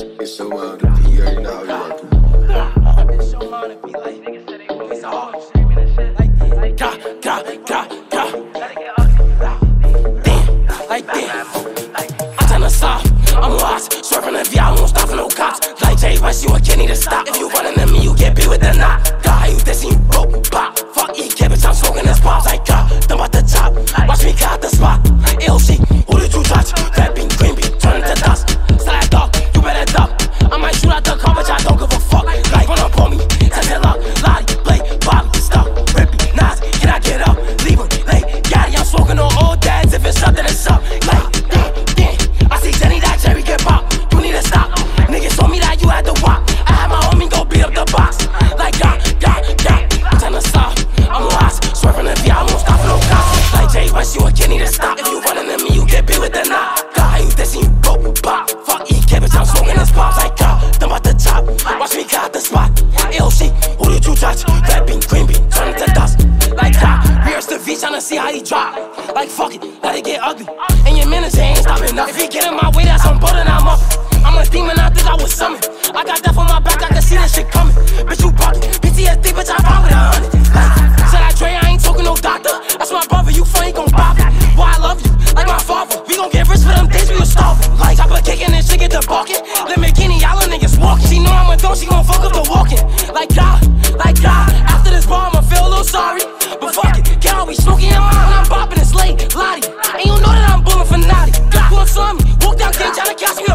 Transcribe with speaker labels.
Speaker 1: It's, so hard to be here now, yeah.
Speaker 2: Like, drop. Like fuck it, let it get ugly. And your manager ain't stopping nothing. If he get in my way, that's on butter, I'm up. I'm a demon, I think I was summoned. I got death on my back, I can see that shit coming. Bitch, you Lottie, Lottie. And you know that I'm booming for Notti. Glock for me, walk down there trying to catch me.